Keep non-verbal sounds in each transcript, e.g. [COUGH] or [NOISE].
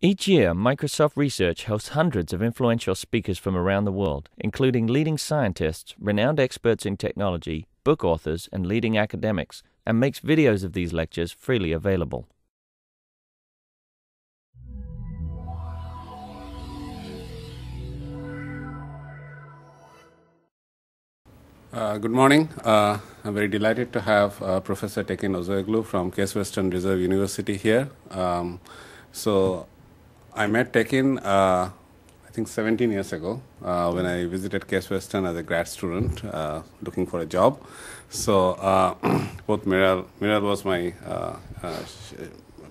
Each year, Microsoft Research hosts hundreds of influential speakers from around the world, including leading scientists, renowned experts in technology, book authors, and leading academics, and makes videos of these lectures freely available. Uh, good morning. Uh, I'm very delighted to have uh, Professor Tekin Ozsoyoglu from Case Western Reserve University here. Um, so I met Tekin, uh, I think 17 years ago, uh, when I visited Case Western as a grad student uh, looking for a job. So uh, [CLEARS THROAT] both Meral, Meral was my, uh, uh,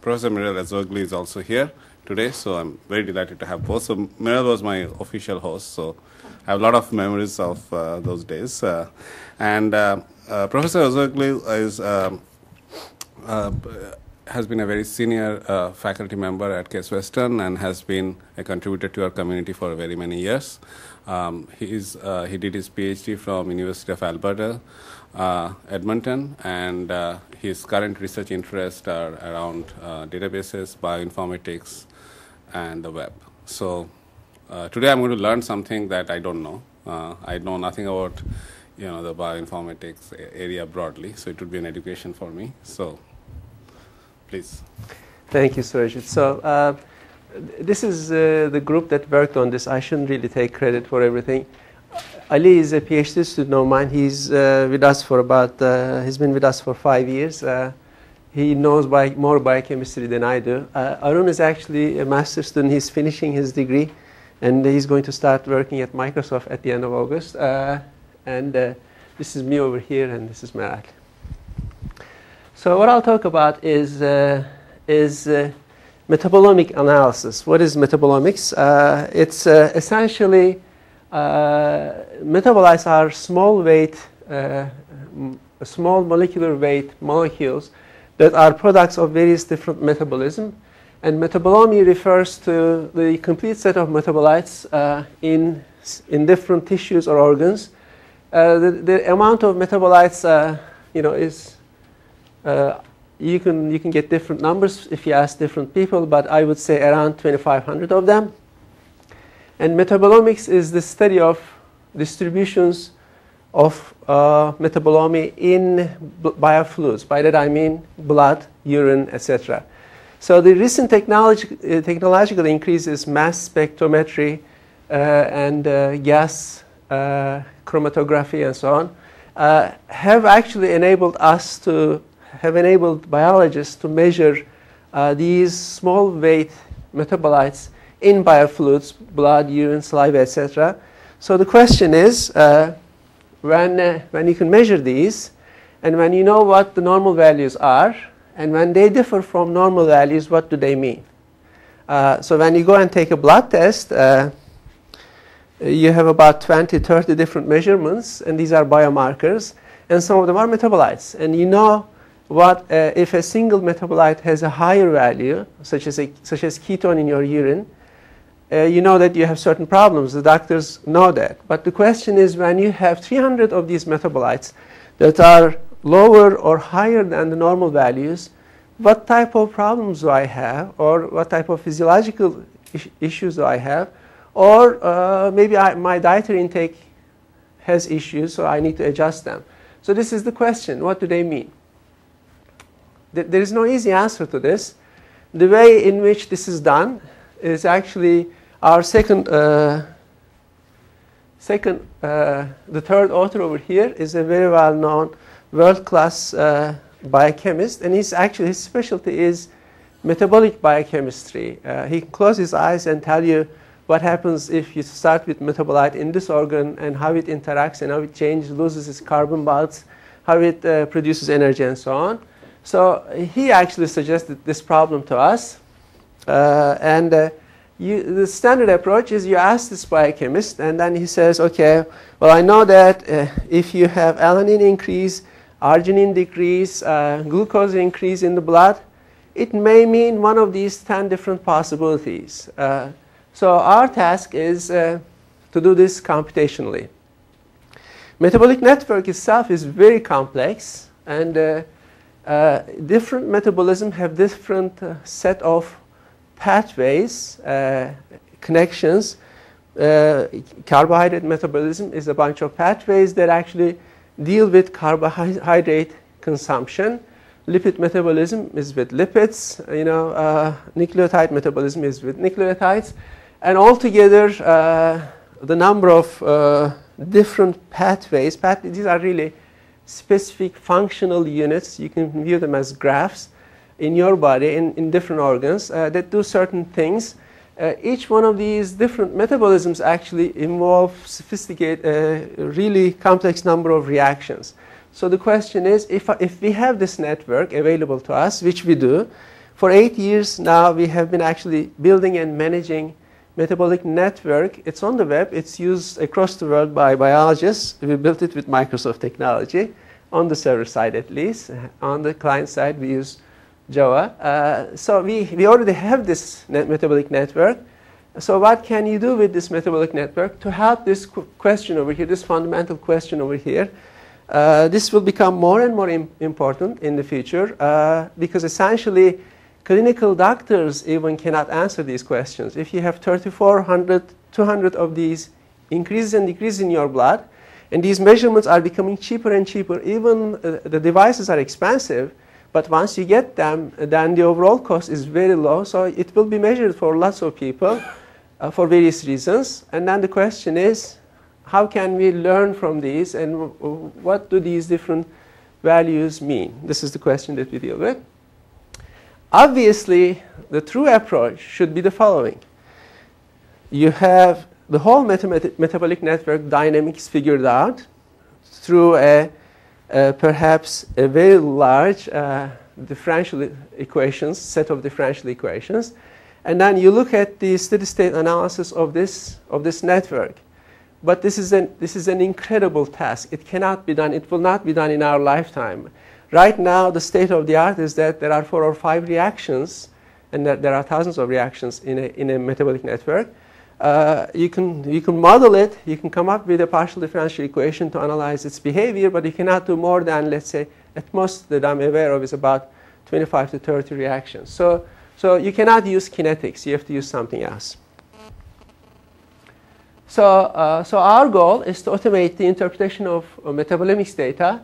Professor Meral Ozsoyoglu is also here today, so I'm very delighted to have both. So Meral was my official host, so I have a lot of memories of those days. and Professor Ozsoyoglu is um, has been a very senior uh, faculty member at Case Western and has been a contributor to our community for very many years. Um, he, is, uh, he did his PhD from University of Alberta, uh, Edmonton, and uh, his current research interests are around uh, databases, bioinformatics, and the web. So uh, today I'm going to learn something that I don't know. I know nothing about you know the bioinformatics area broadly, so it would be an education for me. So please. Thank you, Surajit. So uh, this is uh, the group that worked on this. I shouldn't really take credit for everything. Ali is a PhD student of mine. He's uh, with us for about, uh, he's been with us for five years. Uh, he knows more biochemistry than I do. Uh, Arun is actually a master's student. He's finishing his degree and he's going to start working at Microsoft at the end of August. and this is me over here and this is Meral. So what I'll talk about is, uh, is uh, metabolomic analysis. What is metabolomics? Uh, it's uh, essentially uh, metabolites are small weight, uh, small molecular weight molecules that are products of various different metabolism. And metabolomy refers to the complete set of metabolites in, in different tissues or organs. The, the, amount of metabolites you know, is uh, you can you can get different numbers if you ask different people, but I would say around 2,500 of them. And metabolomics is the study of distributions of uh, metabolomy in biofluids. By that I mean blood, urine, etc. So the recent uh, technological increase is mass spectrometry uh, and uh, gas uh, chromatography and so on, uh, have actually enabled us to have enabled biologists to measure uh, these small weight metabolites in biofluids, blood, urine, saliva, etc. So the question is, uh, when, uh, when you can measure these, and when you know what the normal values are, and when they differ from normal values, what do they mean? Uh, so when you go and take a blood test, uh, you have about 20, 30 different measurements, and these are biomarkers, and some of them are metabolites. And you know what uh, if a single metabolite has a higher value, such as, a, such as ketone in your urine, uh, you know that you have certain problems. The doctors know that. But the question is when you have 300 of these metabolites that are lower or higher than the normal values, what type of problems do I have, or what type of physiological is issues do I have, or uh, maybe I, my dietary intake has issues, so I need to adjust them. So this is the question. What do they mean? There is no easy answer to this. The way in which this is done is actually our second, uh, second uh, the third author over here is a very well-known world-class uh, biochemist, and he's actually his specialty is metabolic biochemistry. Uh, he can close his eyes and tell you what happens if you start with metabolite in this organ and how it interacts and how it changes, loses its carbon bonds, how it uh, produces energy and so on. So he actually suggested this problem to us. Uh, and uh, you, the standard approach is you ask this biochemist, and then he says, okay, well, I know that uh, if you have alanine increase, arginine decrease, uh, glucose increase in the blood, it may mean one of these 10 different possibilities. Uh, so our task is uh, to do this computationally. Metabolic network itself is very complex, and uh, different metabolism have different uh, set of pathways, uh, connections. Uh, carbohydrate metabolism is a bunch of pathways that actually deal with carbohydrate consumption. Lipid metabolism is with lipids. You know, nucleotide metabolism is with nucleotides, and altogether, the number of different pathways. Path these are really specific functional units. You can view them as graphs in your body in, in different organs uh, that do certain things. Uh, each one of these different metabolisms actually involve sophisticated, uh, really complex number of reactions. So the question is, if, if we have this network available to us, which we do, for eight years now we have been actually building and managing metabolic network. It's on the web. It's used across the world by biologists. We built it with Microsoft technology, on the server side at least. On the client side, we use Java. Uh, so we, we already have this net metabolic network. So what can you do with this metabolic network to help this qu question over here, this fundamental question over here? Uh, this will become more and more Im important in the future uh, because essentially clinical doctors even cannot answer these questions. If you have 3,400, 200 of these increases and decreases in your blood, and these measurements are becoming cheaper and cheaper, even uh, the devices are expensive, but once you get them, then the overall cost is very low. So it will be measured for lots of people uh, for various reasons. And then the question is, how can we learn from these and what do these different values mean? This is the question that we deal with. Obviously, the true approach should be the following. You have the whole metabolic network dynamics figured out through a uh, perhaps a very large uh, differential equations, set of differential equations. And then you look at the steady state analysis of this, of this network. But this is, an, this is an incredible task. It cannot be done. It will not be done in our lifetime. Right now, the state of the art is that there are four or five reactions, and that there are thousands of reactions in a, in a metabolic network. Uh, you, can, you can model it, you can come up with a partial differential equation to analyze its behavior, but you cannot do more than, let's say, at most that I'm aware of is about 25 to 30 reactions. So, so you cannot use kinetics, you have to use something else. So, uh, so our goal is to automate the interpretation of, of metabolomics data.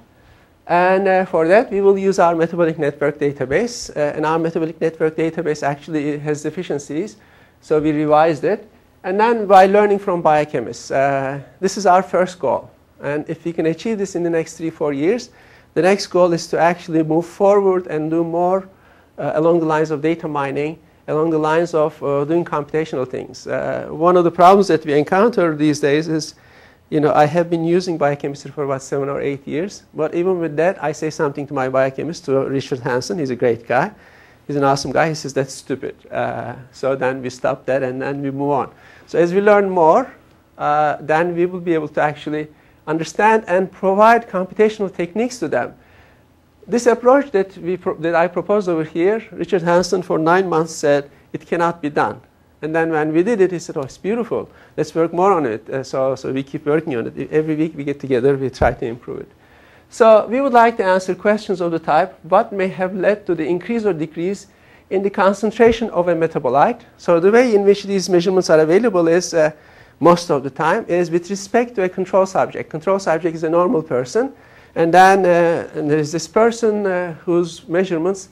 And uh, for that, we will use our metabolic network database. Uh, and our metabolic network database actually has deficiencies. So we revised it. And then by learning from biochemists. Uh, this is our first goal. And if we can achieve this in the next three, four years, the next goal is to actually move forward and do more uh, along the lines of data mining, along the lines of uh, doing computational things. Uh, one of the problems that we encounter these days is, you know, I have been using biochemistry for about seven or eight years, but even with that, I say something to my biochemist, to Richard Hanson, he's a great guy. He's an awesome guy. He says, that's stupid. Uh, so then we stop that and then we move on. So as we learn more, uh, then we will be able to actually understand and provide computational techniques to them. This approach that, we that I proposed over here, Richard Hanson for nine months said it cannot be done. And then when we did it, he said, oh, it's beautiful. Let's work more on it. Uh, so, so we keep working on it. Every week we get together, we try to improve it. So we would like to answer questions of the type, what may have led to the increase or decrease in the concentration of a metabolite. So the way in which these measurements are available is uh, most of the time is with respect to a control subject. Control subject is a normal person. And then uh, and there is this person uh, whose measurements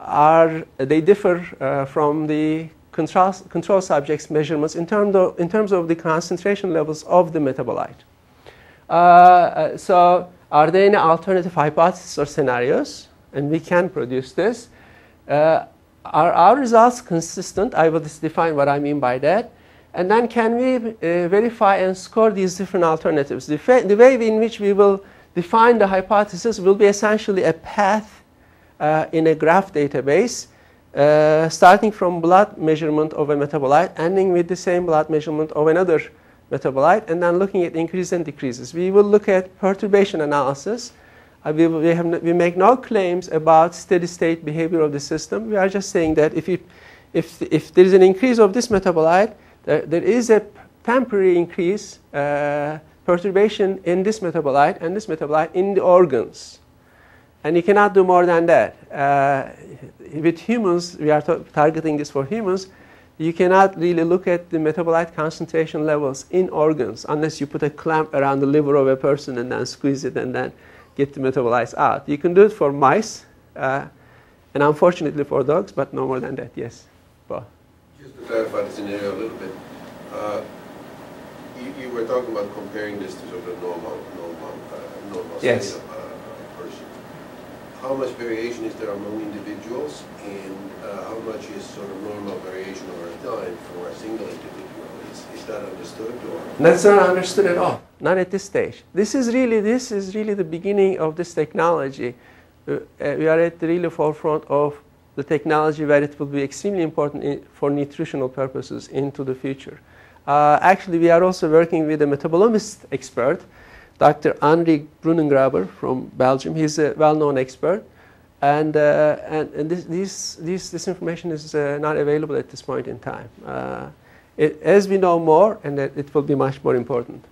are, they differ uh, from the control, control subject's measurements in, term of, in terms of the concentration levels of the metabolite. Uh, uh, so are there any alternative hypotheses or scenarios? And we can produce this. Are our results consistent? I will define what I mean by that. And then can we uh, verify and score these different alternatives? The, the, way in which we will define the hypothesis will be essentially a path uh, in a graph database, uh, starting from blood measurement of a metabolite, ending with the same blood measurement of another metabolite, and then looking at increases and decreases. We will look at perturbation analysis, uh, we, we, no, we make no claims about steady state behavior of the system. We are just saying that if, you, if, if there is an increase of this metabolite, there, there is a temporary increase, uh, perturbation in this metabolite and this metabolite in the organs. And you cannot do more than that. Uh, with humans, we are targeting this for humans, you cannot really look at the metabolite concentration levels in organs unless you put a clamp around the liver of a person and then squeeze it and then get the metabolites out. You can do it for mice, uh, and unfortunately for dogs, but no more than that, yes. But. Just to clarify the scenario a little bit, uh, you, you, were talking about comparing this to sort of normal, normal, uh, normal yes. state of uh, a person. How much variation is there among individuals, and uh, how much is sort of normal variation over time for a single individual? Is, is that understood? Or? That's not understood at all. Not at this stage. This is really this is really the beginning of this technology. Uh, uh we are at the really forefront of the technology where it will be extremely important in, for nutritional purposes into the future. Uh, actually, we are also working with a metabolomist expert, Dr. Henri Brunengraber from Belgium. He's a well-known expert. And, uh, and, and this, this, this, this, information is uh, not available at this point in time. Uh, it, as we know more, and it will be much more important.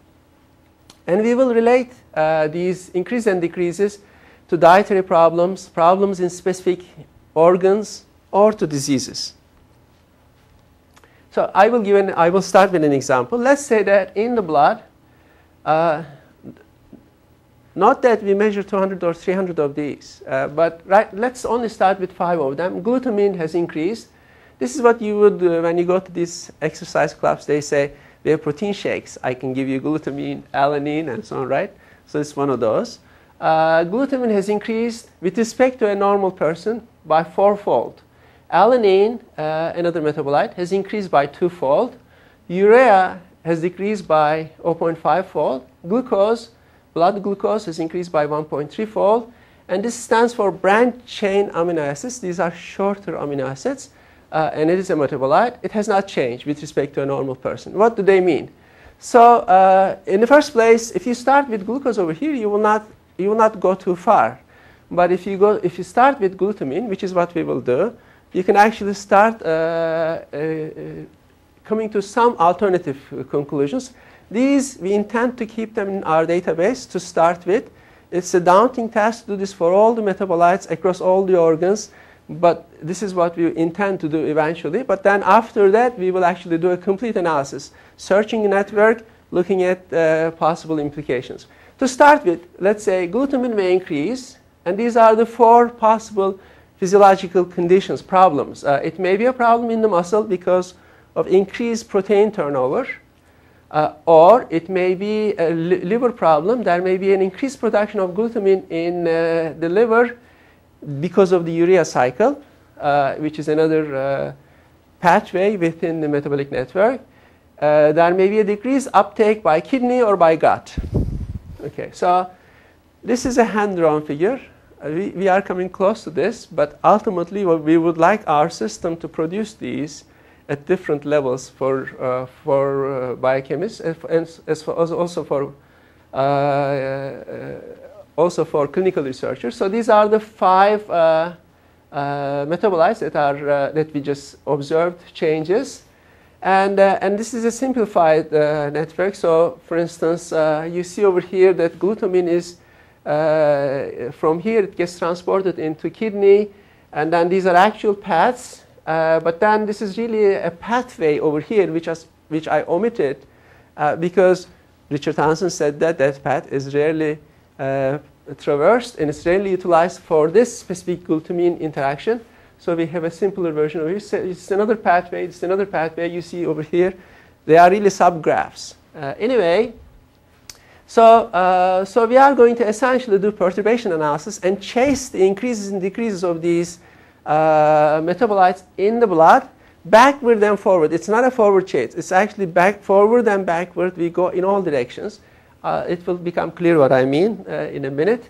And we will relate uh, these increases and decreases to dietary problems, problems in specific organs, or to diseases. So I will give an, I will start with an example. Let's say that in the blood, uh, not that we measure 200 or 300 of these, uh, but right, let's only start with five of them. Glutamine has increased. This is what you would, uh, when you go to these exercise clubs, they say, we have protein shakes. I can give you glutamine, alanine, and so on, right? So it's one of those. Uh, glutamine has increased with respect to a normal person by fourfold. Alanine, uh, another metabolite, has increased by twofold. Urea has decreased by 0.5 fold. Glucose, blood glucose, is increased by 1.3 fold. And this stands for branched chain amino acids. These are shorter amino acids. Uh, and it is a metabolite. It has not changed with respect to a normal person. What do they mean? So uh, in the first place, if you start with glucose over here, you will not, you will not go too far. But if you, go, if you start with glutamine, which is what we will do, you can actually start uh, uh, coming to some alternative conclusions. These, we intend to keep them in our database to start with. It's a daunting task to do this for all the metabolites across all the organs, but this is what we intend to do eventually. But then after that, we will actually do a complete analysis, searching the network, looking at uh, possible implications. To start with, let's say glutamine may increase, and these are the four possible physiological conditions, problems. Uh, it may be a problem in the muscle because of increased protein turnover, uh, or it may be a li liver problem. There may be an increased production of glutamine in uh, the liver because of the urea cycle, uh, which is another uh, pathway within the metabolic network. Uh, there may be a decreased uptake by kidney or by gut. Okay, so this is a hand-drawn figure. Uh, we, we are coming close to this, but ultimately we would like our system to produce these at different levels for, uh, for uh, biochemists and as for also for uh, uh, also for clinical researchers. So these are the five uh, metabolites that are that we just observed changes. And, and this is a simplified network. So, for instance, you see over here that glutamine is uh, from here it gets transported into kidney and then these are actual paths uh, but then this is really a pathway over here which, has, which I omitted uh, because Richard Hanson said that that path is rarely uh, traversed and it's rarely utilized for this specific glutamine interaction. So we have a simpler version of it. It's another pathway, it's another pathway you see over here. They are really subgraphs. Uh, anyway, so, uh, so we are going to essentially do perturbation analysis and chase the increases and decreases of these uh, metabolites in the blood backward and forward. It's not a forward chase. It's actually back forward and backward. We go in all directions. Uh, it will become clear what I mean uh, in a minute.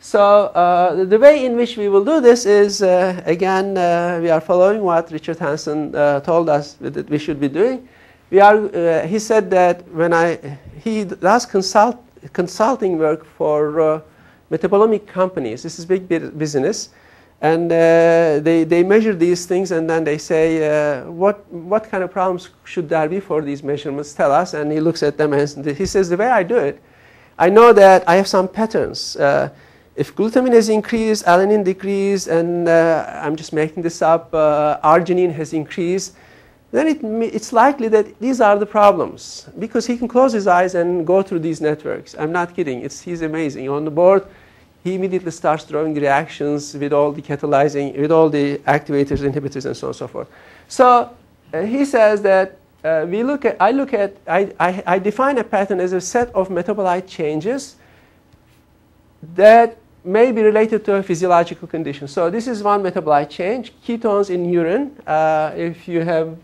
So uh, the way in which we will do this is, uh, again, we are following what Richard Hanson told us that we should be doing we are, he said that when I, he does consult, consulting work for metabolomic companies. This is big business. And uh, they, they measure these things and then they say, uh, what, what kind of problems should there be for these measurements? Tell us. And he looks at them and he says, the way I do it, I know that I have some patterns. Uh, if glutamine has increased, alanine decreased, and uh, I'm just making this up, uh, arginine has increased, then it, it's likely that these are the problems because he can close his eyes and go through these networks. I'm not kidding. It's, he's amazing. On the board, he immediately starts drawing reactions with all the catalyzing, with all the activators, inhibitors, and so on and so forth. So uh, he says that uh, we look at, I look at, I, I, I define a pattern as a set of metabolite changes that may be related to a physiological condition. So this is one metabolite change, ketones in urine. Uh, if you have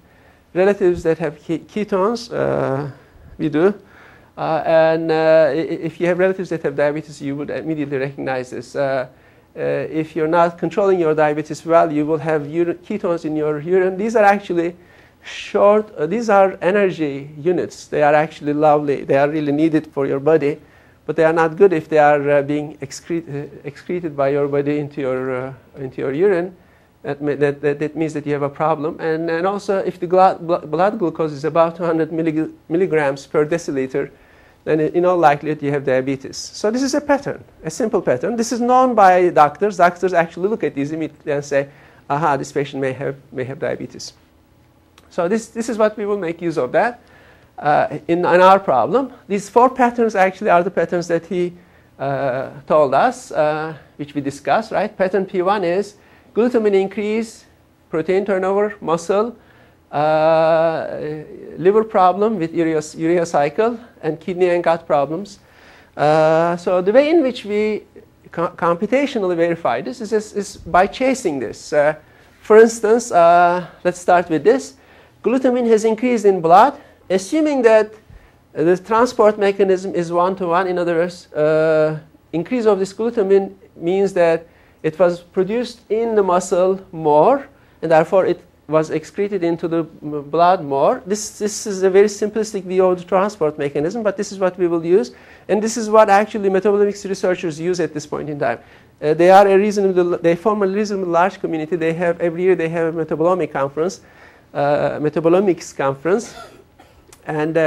relatives that have ketones, uh, we do. Uh, and uh, if you have relatives that have diabetes, you would immediately recognize this. Uh, uh, if you're not controlling your diabetes well, you will have ketones in your urine. These are actually short, these are energy units. They are actually lovely. They are really needed for your body but they are not good if they are uh, being excrete, uh, excreted by your body into your, uh, into your urine. That, that, that, that, means that you have a problem. And, and also, if the blood glucose is about 200 millig milligrams per deciliter, then in all likelihood you have diabetes. So this is a pattern, a simple pattern. This is known by doctors. Doctors actually look at these immediately and say, aha, this patient may have, may have diabetes. So this, this is what we will make use of that uh, in, in, our problem. These four patterns actually are the patterns that he uh, told us, uh, which we discussed, right? Pattern P1 is glutamine increase, protein turnover, muscle, liver problem with urea, cycle, and kidney and gut problems. Uh, so the way in which we co computationally verify this is, is, is by chasing this. Uh, for instance, let's start with this. Glutamine has increased in blood assuming that the transport mechanism is one-to-one, -one, in other words, uh, increase of this glutamine means that it was produced in the muscle more, and therefore it was excreted into the blood more. This, this is a very simplistic view of the transport mechanism, but this is what we will use. And this is what actually metabolomics researchers use at this point in time. Uh, they are a reasonable, they form a reasonably large community. They have, every year they have a metabolomic conference, uh, metabolomics conference and, uh,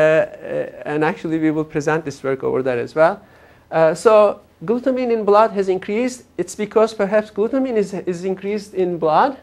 and actually we will present this work over there as well. Uh, so glutamine in blood has increased. It's because perhaps glutamine is, is increased in blood.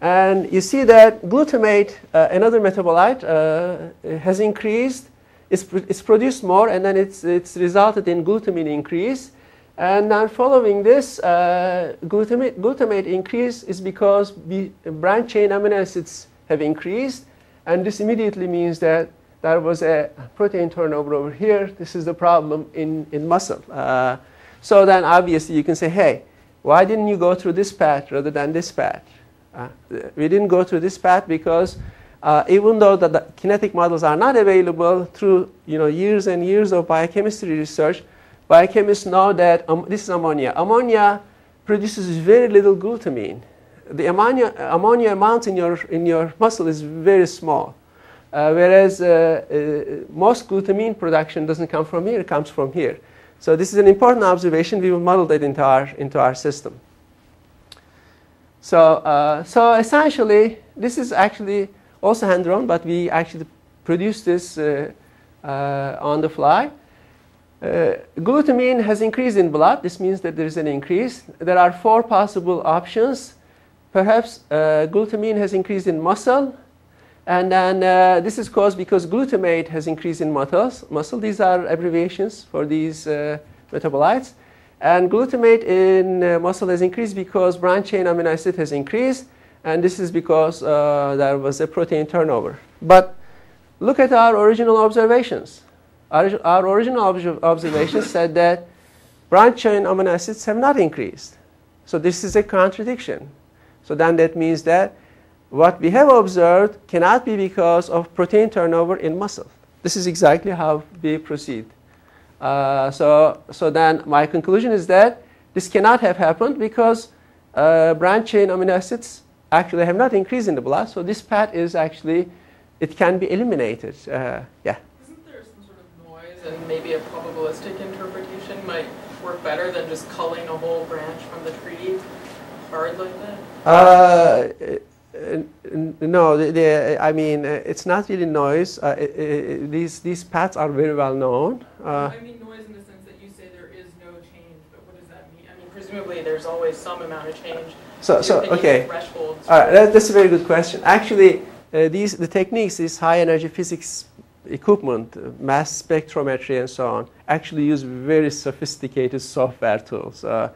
And you see that glutamate, uh, another metabolite, uh, has increased. It's, it's produced more, and then it's, it's resulted in glutamine increase. And then following this, uh, glutamate, glutamate increase is because branch chain amino acids have increased. And this immediately means that there was a protein turnover over here. This is the problem in, in muscle. Uh, so then obviously you can say, hey, why didn't you go through this path rather than this path? Uh, we didn't go through this path because uh, even though the, the, kinetic models are not available through you know, years and years of biochemistry research, biochemists know that um, this is ammonia. Ammonia produces very little glutamine. The ammonia, ammonia amount in your, in your muscle is very small. Uh, whereas uh, uh, most glutamine production doesn't come from here, it comes from here. So this is an important observation. We will model that into our, into our system. So, uh, so essentially, this is actually also hand-drawn, but we actually produced this uh, uh, on the fly. glutamine has increased in blood. This means that there is an increase. There are four possible options. Perhaps glutamine has increased in muscle, and then uh, this is caused because glutamate has increased in muscles. muscle. These are abbreviations for these uh, metabolites. And glutamate in uh, muscle has increased because branch chain amino acid has increased. And this is because uh, there was a protein turnover. But look at our original observations. Our, our original ob observations [LAUGHS] said that branch chain amino acids have not increased. So this is a contradiction. So then that means that what we have observed cannot be because of protein turnover in muscle. This is exactly how we proceed. Uh, so, so then my conclusion is that this cannot have happened because uh, branch chain amino acids actually have not increased in the blood. So this path is actually, it can be eliminated. Uh, yeah. Isn't there some sort of noise and maybe a probabilistic interpretation might work better than just culling a whole branch from the tree hard like that? No, the, the, I mean, uh, it's not really noise. Uh, it, it, these, these paths are very well known. Uh, I mean noise in the sense that you say there is no change, but what does that mean? I mean, presumably there's always some amount of change. So, so okay. All right, that, that's a very good question. Actually, uh, these the techniques, these high energy physics equipment, uh, mass spectrometry, and so on, actually use very sophisticated software tools. Uh,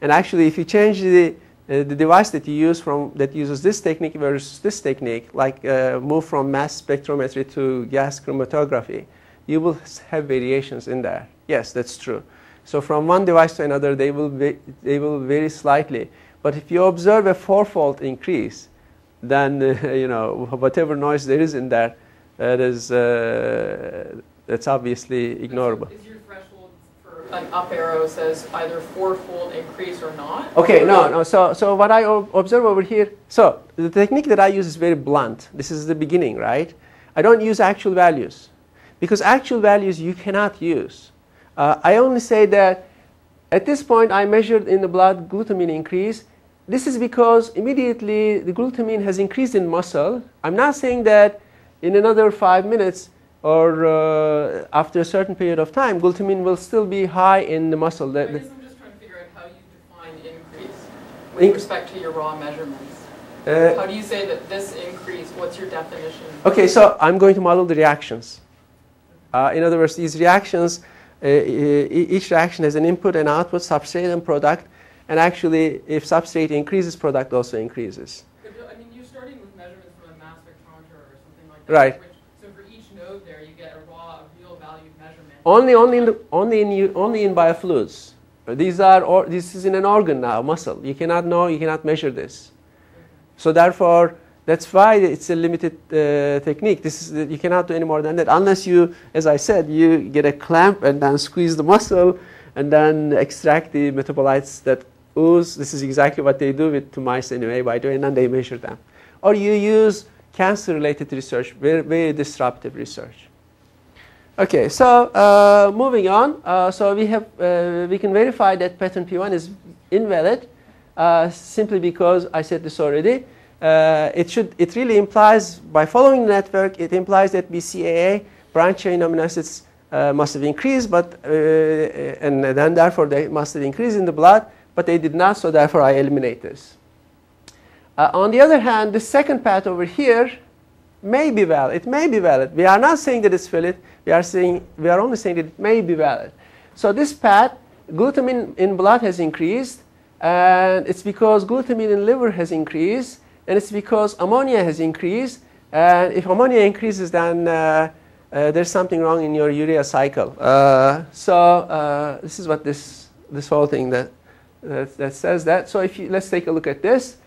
and actually, if you change the uh, the device that you use from that uses this technique versus this technique, like uh, move from mass spectrometry to gas chromatography, you will have variations in there. Yes, that's true. So from one device to another, they will be, they will vary slightly. But if you observe a fourfold increase, then uh, [LAUGHS] you know whatever noise there is in there, that is uh, that's obviously ignorable. Is your threshold for an up arrow says either fourfold increase or not? Okay, Or- no, no. So, so what I observe over here, so the technique that I use is very blunt. This is the beginning, right? I don't use actual values because actual values you cannot use. Uh, I only say that at this point I measured in the blood glutamine increase. This is because immediately the glutamine has increased in muscle. I'm not saying that in another five minutes or uh, after a certain period of time, glutamine will still be high in the muscle. I guess I'm just trying to figure out how you define increase with In- respect to your raw measurements. uh, How do you say that this increase, what's your definition? Okay, so I'm going to model the reactions. Uh, in other words, these reactions, uh, each reaction has an input and output, substrate and product, and actually, if substrate increases, product also increases. I mean, you're starting with measurements from a mass spectrometer or something like that. Right. Which, so for each node there, you get a raw, a real valued measurement. Only, only in, the, only in, only in biofluids. Uh, These are, or, this is in an organ now, muscle. You cannot know, you cannot measure this. So therefore, that's why it's a limited uh, technique. This is, you cannot do any more than that unless you, as I said, you get a clamp and then squeeze the muscle and then extract the metabolites that ooze. This is exactly what they do with to mice anyway, by way, and then they measure them. Or you use cancer-related research, very, very disruptive research. Okay, so uh, moving on. Uh, so we have uh, we can verify that pattern P1 is invalid uh, simply because I said this already. Uh, it should it really implies by following the network it implies that BCAA branch chain amino acids uh, must have increased, but and then therefore they must have increased in the blood, but they did not. So therefore I eliminate this. On the other hand, the second path over here may be valid. It may be valid. We are not saying that it's valid. We are saying we are only saying that it may be valid. So this path, glutamine in blood has increased, and it's because glutamine in liver has increased, and it's because ammonia has increased. And if ammonia increases, then uh, uh, there's something wrong in your urea cycle. Uh, so uh, this is what this this whole thing that that, that says that. So if you, let's take a look at this.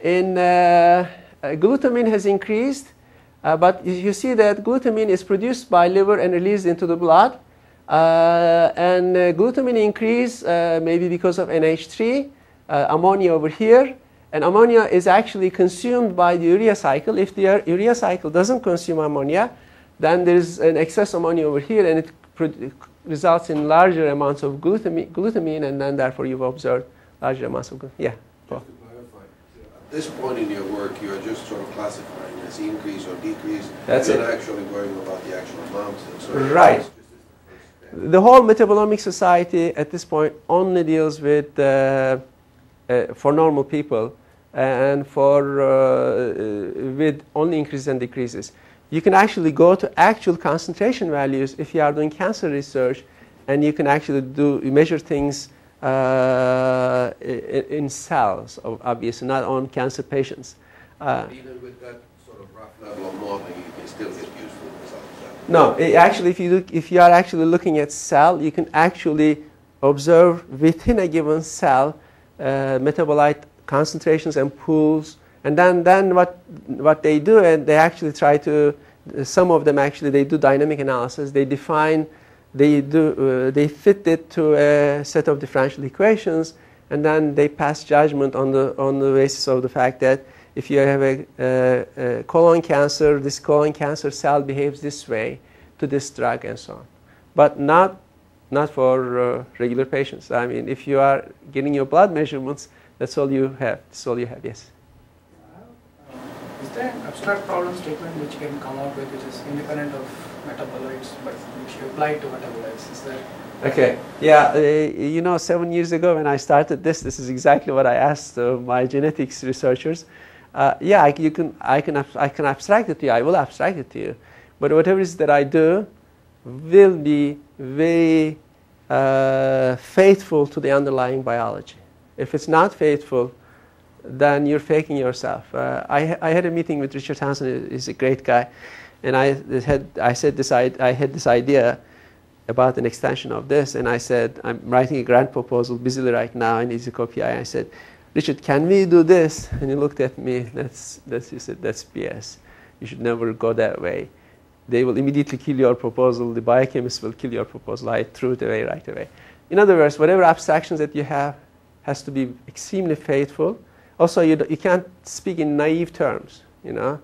In uh, uh, glutamine has increased, uh, but you- see that glutamine is produced by liver and released into the blood. Uh, and uh, glutamine increase uh, maybe because of NH3, uh, ammonia over here. And ammonia is actually consumed by the urea cycle. If the urea cycle doesn't consume ammonia, then there's an excess ammonia over here and it results in larger amounts of glutamine, glutamine and then therefore you've observed larger amounts of glutamine. Yeah. Just to clarify, at this point in your work, you're just sort of classifying as increase or decrease. That's You're it. not actually worrying about the actual amounts. so. Right. The. The whole metabolomic society at this point only deals with uh, uh, for normal people and for uh, uh, with only increases and decreases. You can actually go to actual concentration values if you are doing cancer research, and you can actually do measure things uh, in cells, obviously not on cancer patients. Uh, Even with that sort of rough level of modeling, you can still get useful results. No, i- actually, if you look, if you are actually looking at cell, you can actually observe within a given cell uh, metabolite concentrations and pools, and then then what what they do, and they actually try to. Some of them actually they do dynamic analysis. They define, they do uh, they fit it to a set of differential equations, and then they pass judgment on the on the basis of the fact that if you have a, uh, a colon cancer, this colon cancer cell behaves this way to this drug and so on. But not, not for uh, regular patients. I mean, if you are getting your blood measurements, that's all you have. That's all you have, yes. Is there an abstract problem statement which can come up with which is independent of metabolites but which you apply to metabolites? Is there Okay. Yeah. Uh, you know, seven years ago when I started this, this is exactly what I asked uh, my genetics researchers. Uh, yeah, I, you can, I can, I can abstract it to you. I will abstract it to you. But whatever it is that I do will be very uh, faithful to the underlying biology. If it's not faithful, then you're faking yourself. Uh, I, I had a meeting with Richard Townsend. He's a great guy, and I had I said this I, had this idea about an extension of this, and I said I'm writing a grant proposal busily right now. I need a copy. I said, Richard, can we do this? And he looked at me. That's that's he said that's BS. You should never go that way they will immediately kill your proposal. The biochemists will kill your proposal. I threw it away right away. In other words, whatever abstractions that you have has to be extremely faithful. Also, you, you can't speak in naive terms. You know,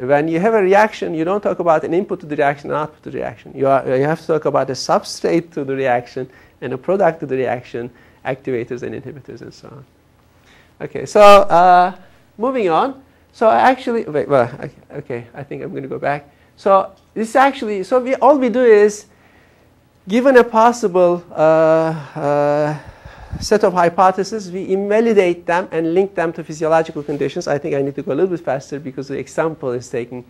when you have a reaction, you don't talk about an input to the reaction, an output to the reaction. You, are, you have to talk about a substrate to the reaction and a product to the reaction, activators and inhibitors, and so on. Okay, so uh, moving on. So I actually, wait, well, okay, I think I'm going to go back. So this actually, so we, all we do is, given a possible uh, uh, set of hypotheses, we invalidate them and link them to physiological conditions. I think I need to go a little bit faster because the example is taking,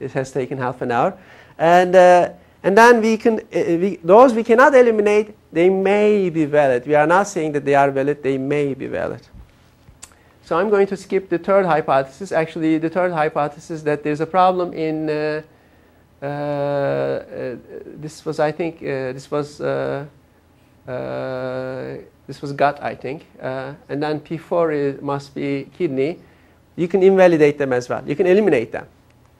it has taken half an hour. And, uh, and then we can, uh, we, those we cannot eliminate, they may be valid. We are not saying that they are valid, they may be valid. So I'm going to skip the third hypothesis. Actually, the third hypothesis that there's a problem in uh, uh, uh, this was, I think, uh, this was Uh, this was gut, I think, uh, and then P4 must be kidney. You can invalidate them as well. You can eliminate them.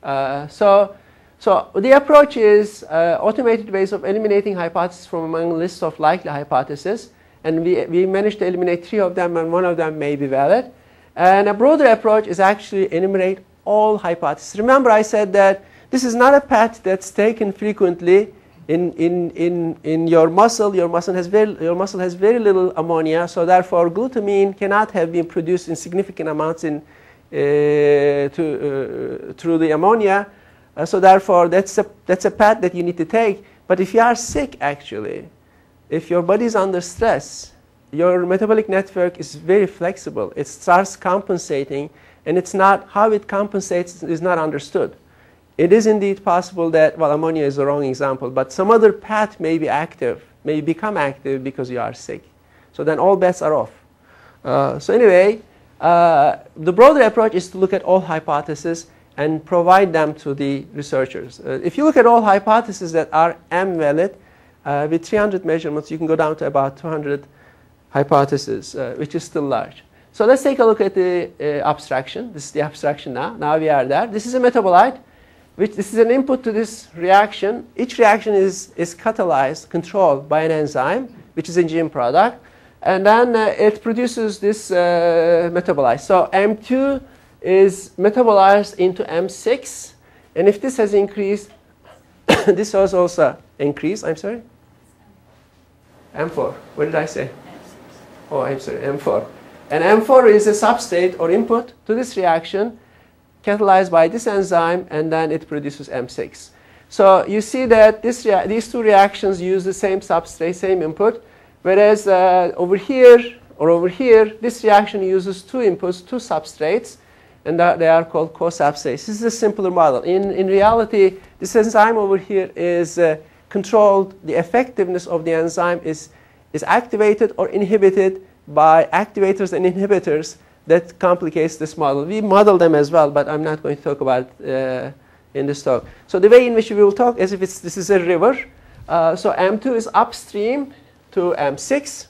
Uh, so. So the approach is uh, automated ways of eliminating hypotheses from among a list of likely hypotheses. And we, we managed to eliminate three of them, and one of them may be valid. And a broader approach is actually enumerate all hypotheses. Remember I said that this is not a path that's taken frequently in, in, in, in your muscle. Your muscle, has very, your muscle has very little ammonia, so therefore glutamine cannot have been produced in significant amounts in, uh, to, uh, through the ammonia. Uh, so therefore, that's a, that's a path that you need to take. But if you are sick, actually, if your body is under stress, your metabolic network is very flexible. It starts compensating, and it's not how it compensates is not understood it is indeed possible that, well, ammonia is the wrong example, but some other path may be active, may become active because you are sick. So then all bets are off. Uh, so anyway, uh, the broader approach is to look at all hypotheses and provide them to the researchers. Uh, if you look at all hypotheses that are M valid, uh, with 300 measurements, you can go down to about 200 hypotheses, uh, which is still large. So let's take a look at the uh, abstraction. This is the abstraction now. Now we are there. This is a metabolite which this is an input to this reaction. Each reaction is, is catalyzed, controlled by an enzyme, which is a gene product. And then uh, it produces this uh, metabolite. So M2 is metabolized into M6. And if this has increased, [COUGHS] this has also increased. I'm sorry? M4. What did I say? Oh, I'm sorry, M4. And M4 is a substrate or input to this reaction catalyzed by this enzyme, and then it produces M6. So you see that this these two reactions use the same substrate, same input, whereas uh, over here or over here, this reaction uses two inputs, two substrates, and they are called co-substrates. This is a simpler model. In, in reality, this enzyme over here is uh, controlled, the effectiveness of the enzyme is, is activated or inhibited by activators and inhibitors that complicates this model. We model them as well, but I'm not going to talk about uh, in this talk. So the way in which we will talk is if it's, this is a river. Uh, so M2 is upstream to M6,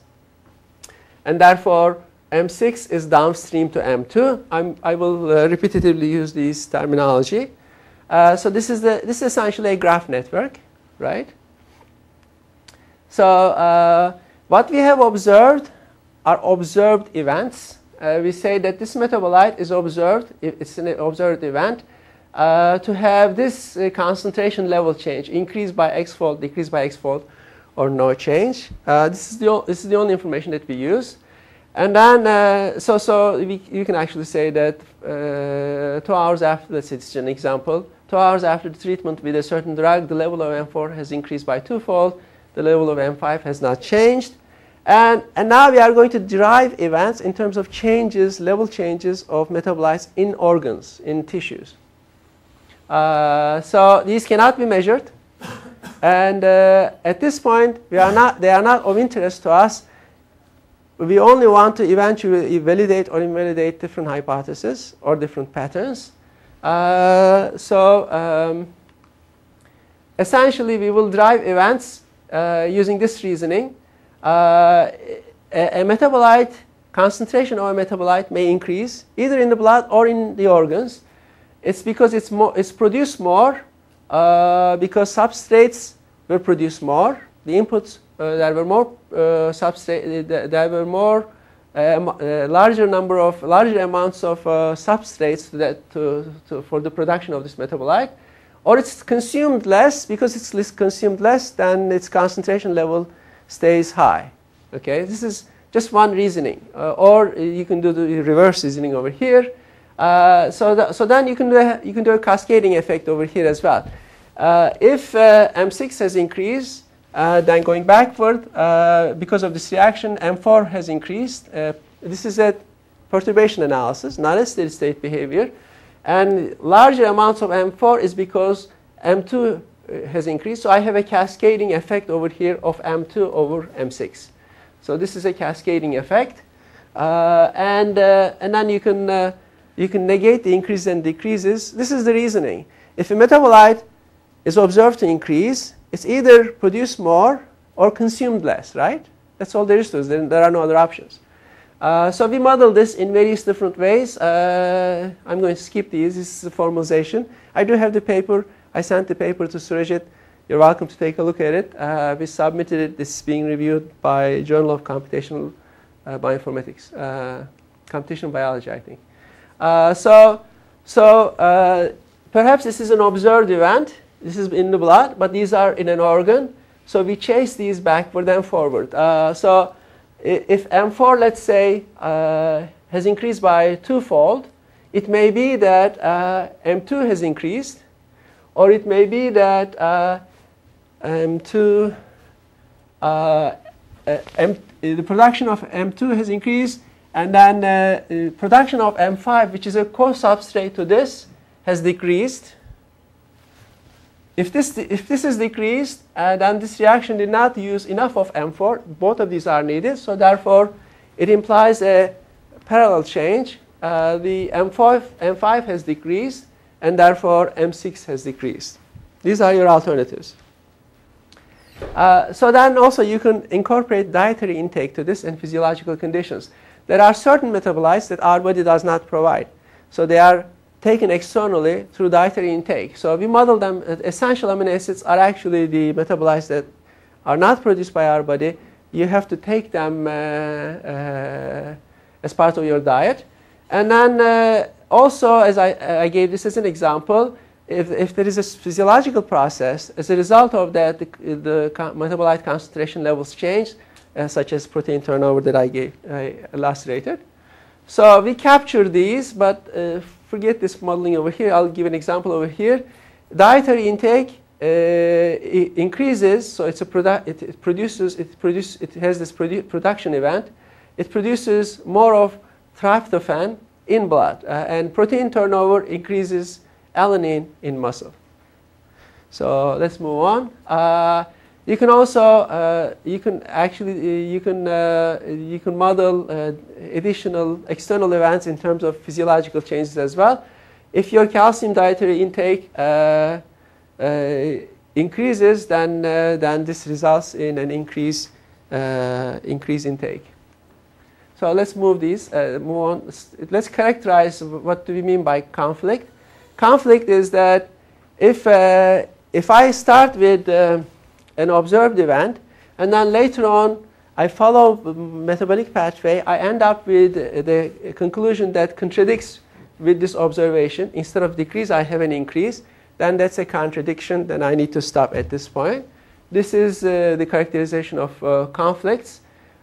and therefore M6 is downstream to M2. I'm, i will uh, repetitively use this terminology. Uh, so this is, the, this is essentially a graph network, right? So uh, what we have observed are observed events uh, we say that this metabolite is observed, it's an observed event, uh, to have this uh, concentration level change, increase by x-fold, decrease by x-fold, or no change. Uh, this, is the, this is the only information that we use. And then, uh, so, so we, you can actually say that uh, two hours after, let's say this is an example, two hours after the treatment with a certain drug, the level of M4 has increased by twofold. The level of M5 has not changed. And, and now we are going to derive events in terms of changes, level changes of metabolites in organs, in tissues. Uh, so these cannot be measured. And uh, at this point, we are not, they are not of interest to us. We only want to eventually validate or invalidate different hypotheses or different patterns. Uh, so um, essentially, we will drive events uh, using this reasoning. Uh, a, a metabolite concentration of a metabolite may increase either in the blood or in the organs. It's because it's, more, it's produced more uh, because substrates were produced more. The inputs, uh, there were more uh, substrate, there were more, uh, larger number of, larger amounts of substrates that to, to, for the production of this metabolite. Or it's consumed less, because it's consumed less, than its concentration level stays high. Okay, this is just one reasoning. Uh, or you can do the reverse reasoning over here. Uh, so, so then you can, do a, you can do a cascading effect over here as well. Uh, if uh, M6 has increased, uh, then going backward, uh, because of this reaction, M4 has increased. this is a perturbation analysis, not a steady state behavior. And larger amounts of M4 is because M2 has increased. So I have a cascading effect over here of M2 over M6. So this is a cascading effect. Uh, and, uh, and then you can, uh, you can negate the increases and decreases. This is the reasoning. If a metabolite is observed to increase, it's either produced more or consumed less, right? That's all there is to it. There, are no other options. Uh, so we model this in various different ways. Uh, I'm going to skip these. This is a formalization. I do have the paper. I sent the paper to Surajit. You're welcome to take a look at it. Uh, we submitted it. This is being reviewed by Journal of Computational uh, Bioinformatics, uh, Computational Biology, I think. Uh, so, so perhaps this is an observed event. This is in the blood, but these are in an organ. So we chase these backward and forward. so if M4, let's say, uh, has increased by twofold, it may be that uh, M2 has increased, or it may be that uh, M2, uh, uh, M, the production of M2 has increased, and then uh, the production of M5, which is a co-substrate to this, has decreased. If this, if this is decreased, uh, then this reaction did not use enough of M4. Both of these are needed. So therefore, it implies a parallel change. Uh, the M5, M5 has decreased, and therefore M6 has decreased. These are your alternatives. Uh, so then also you can incorporate dietary intake to this and physiological conditions. There are certain metabolites that our body does not provide. So they are taken externally through dietary intake. So we model them, uh, essential amino acids are actually the metabolites that are not produced by our body. You have to take them uh, uh, as part of your diet. And then uh, also, as I, I, gave this as an example, if, if there is a physiological process, as a result of that, the, the metabolite concentration levels change, uh, such as protein turnover that I gave, I illustrated. So we capture these, but uh, forget this modeling over here. I'll give an example over here. Dietary intake uh, increases, so it's a it, it, produces, it, produce, it has this produ production event. It produces more of tryptophan in blood, uh, and protein turnover increases alanine in muscle. So let's move on. Uh, you can also uh, you can actually uh, you can uh, you can model uh, additional external events in terms of physiological changes as well. If your calcium dietary intake increases, then then this results in an increase increase intake. So let's move these move on. Let's characterize what do we mean by conflict. Conflict is that if if I start with an observed event, and then later on I follow metabolic pathway, I end up with the conclusion that contradicts with this observation. Instead of decrease, I have an increase. Then that's a contradiction. Then I need to stop at this point. This is uh, the characterization of uh, conflicts.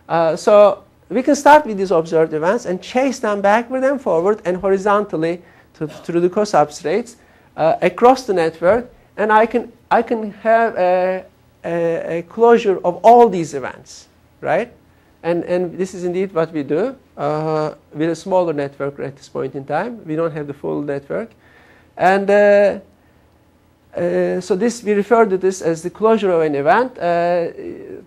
Uh, so we can start with these observed events and chase them backward and forward and horizontally to, through the co-substrates uh, across the network. And I can, I can have a, a, a, closure of all these events, right? And, and this is indeed what we do uh, with a smaller network at this point in time. We don't have the full network. And uh, uh, so this we refer to this as the closure of an event. Uh,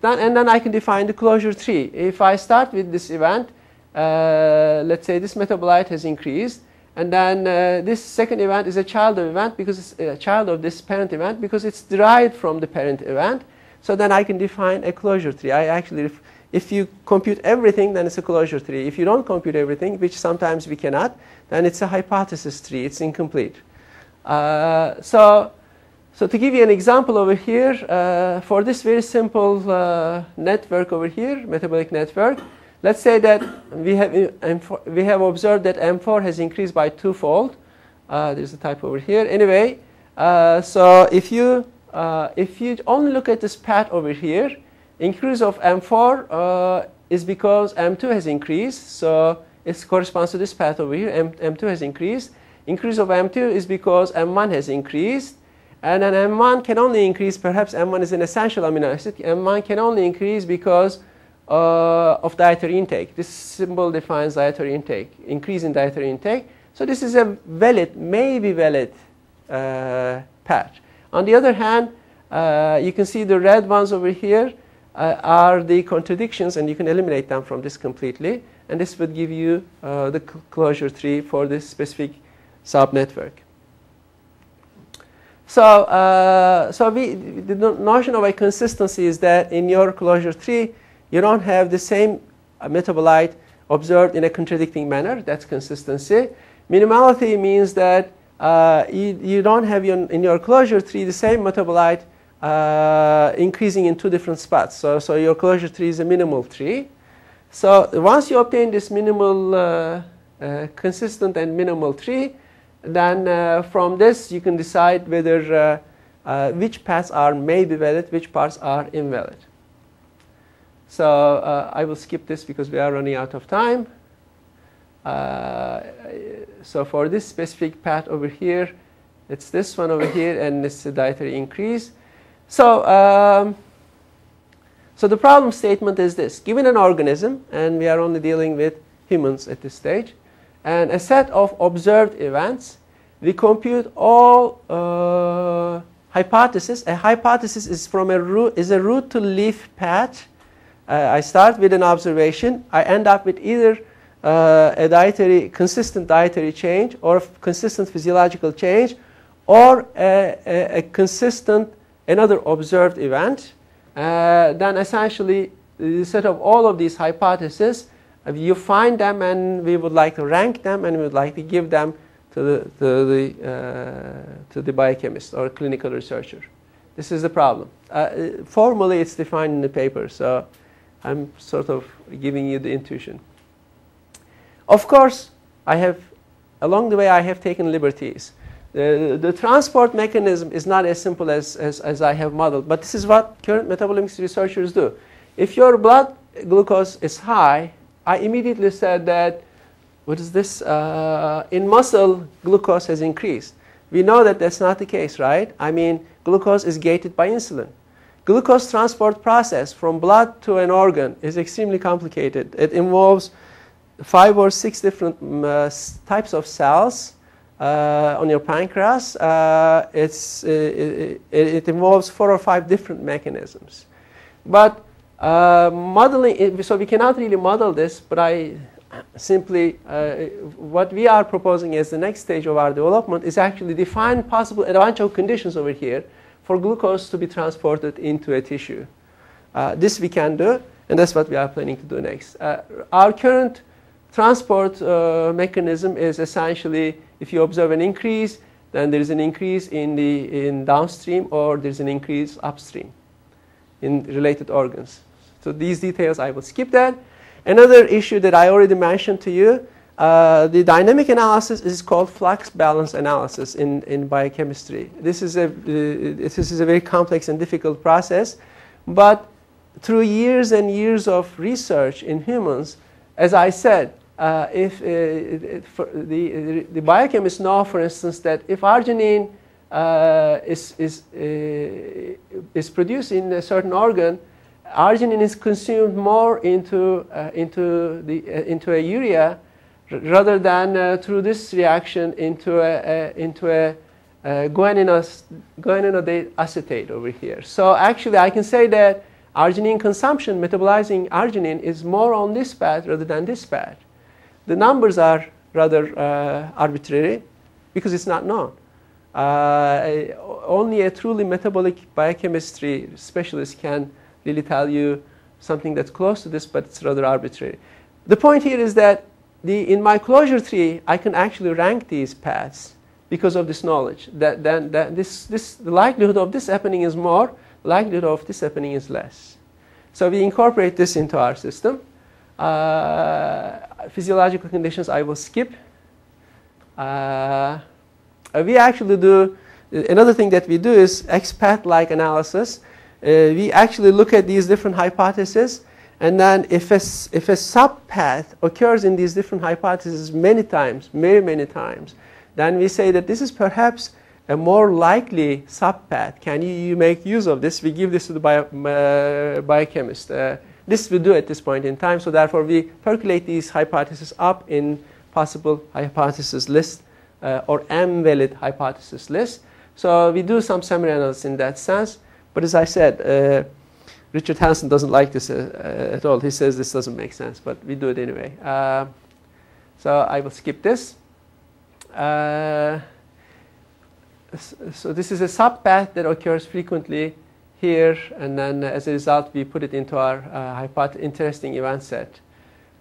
then, and then I can define the closure tree. If I start with this event, uh, let's say this metabolite has increased, and then uh, this second event is a child of event because it's a child of this parent event because it's derived from the parent event. So then I can define a closure tree. I actually, if, if you compute everything, then it's a closure tree. If you don't compute everything, which sometimes we cannot, then it's a hypothesis tree. It's incomplete. Uh, so so to give you an example over here, uh, for this very simple uh, network over here, metabolic network, let's say that we have, M4, we have observed that M4 has increased by twofold. Uh, there's a type over here. Anyway, uh, so if you, uh, if you only look at this path over here, increase of M4 uh, is because M2 has increased. So it corresponds to this path over here. M, M2 has increased. Increase of M2 is because M1 has increased. And then M1 can only increase, perhaps M1 is an essential amino acid, M1 can only increase because uh, of dietary intake. This symbol defines dietary intake, increase in dietary intake. So this is a valid, maybe valid uh, patch. On the other hand, uh, you can see the red ones over here uh, are the contradictions, and you can eliminate them from this completely. And this would give you uh, the closure tree for this specific subnetwork. So, uh, so we, the notion of a consistency is that in your closure tree, you don't have the same metabolite observed in a contradicting manner. That's consistency. Minimality means that uh, you, you, don't have your, in your closure tree the same metabolite uh, increasing in two different spots. So, so your closure tree is a minimal tree. So once you obtain this minimal, uh, uh consistent and minimal tree, then uh, from this you can decide whether uh, uh, which paths are maybe valid, which parts are invalid. So I will skip this because we are running out of time. so for this specific path over here, it's this one over here and it's a dietary increase. So, um, so the problem statement is this. Given an organism, and we are only dealing with humans at this stage, and a set of observed events, we compute all uh, hypotheses. A hypothesis is from a root is a root to leaf path. Uh, I start with an observation. I end up with either uh, a dietary consistent dietary change or a consistent physiological change, or a, a, a consistent another observed event. Uh, then essentially the set of all of these hypotheses you find them and we would like to rank them and we would like to give them to the, to the, uh, to the biochemist or clinical researcher. This is the problem. Uh, formally, it's defined in the paper, so I'm sort of giving you the intuition. Of course, I have, along the way, I have taken liberties. The, the transport mechanism is not as simple as, as, as I have modeled, but this is what current metabolomics researchers do. If your blood glucose is high, I immediately said that, what is this? Uh, in muscle, glucose has increased. We know that that's not the case, right? I mean, glucose is gated by insulin. Glucose transport process from blood to an organ is extremely complicated. It involves five or six different mm, uh, types of cells uh, on your pancreas. Uh, it's, uh, it, it, involves four or five different mechanisms. But uh, modeling, so we cannot really model this, but I simply, uh, what we are proposing as the next stage of our development is actually define possible eventual conditions over here for glucose to be transported into a tissue. Uh, this we can do, and that's what we are planning to do next. Uh, our current transport uh, mechanism is essentially if you observe an increase, then there is an increase in the in downstream or there's an increase upstream in related organs. So these details, I will skip that. Another issue that I already mentioned to you, uh, the dynamic analysis is called flux balance analysis in, in biochemistry. This is, a, uh, this is a very complex and difficult process, but through years and years of research in humans, as I said, uh, if uh, the, the biochemists know, for instance, that if arginine uh, is, is, uh, is produced in a certain organ, arginine is consumed more into, uh, into, the, uh, into a urea rather than through this reaction into a, a into a uh, guanidinoate acetate over here. So actually I can say that arginine consumption, metabolizing arginine, is more on this path rather than this path. The numbers are rather uh, arbitrary because it's not known. Uh, only a truly metabolic biochemistry specialist can really tell you something that's close to this, but it's rather arbitrary. The point here is that the, in my closure tree, I can actually rank these paths because of this knowledge. That, that, that this, this, the likelihood of this happening is more, likelihood of this happening is less. So we incorporate this into our system. Uh, physiological conditions I will skip. Uh, we actually do, another thing that we do is expat-like analysis. Uh, we actually look at these different hypotheses and then if a, if a subpath occurs in these different hypotheses many times, many, many times, then we say that this is perhaps a more likely subpath. Can you, you make use of this? We give this to the bio, uh, biochemist. Uh, this we do at this point in time. So therefore, we percolate these hypotheses up in possible hypothesis list uh, or M-valid hypothesis list. So we do some summary analysis in that sense. But as I said, uh, Richard Hanson doesn't like this uh, at all. He says this doesn't make sense, but we do it anyway. Uh, so I will skip this. Uh, so this is a subpath that occurs frequently here, and then as a result, we put it into our uh, interesting event set.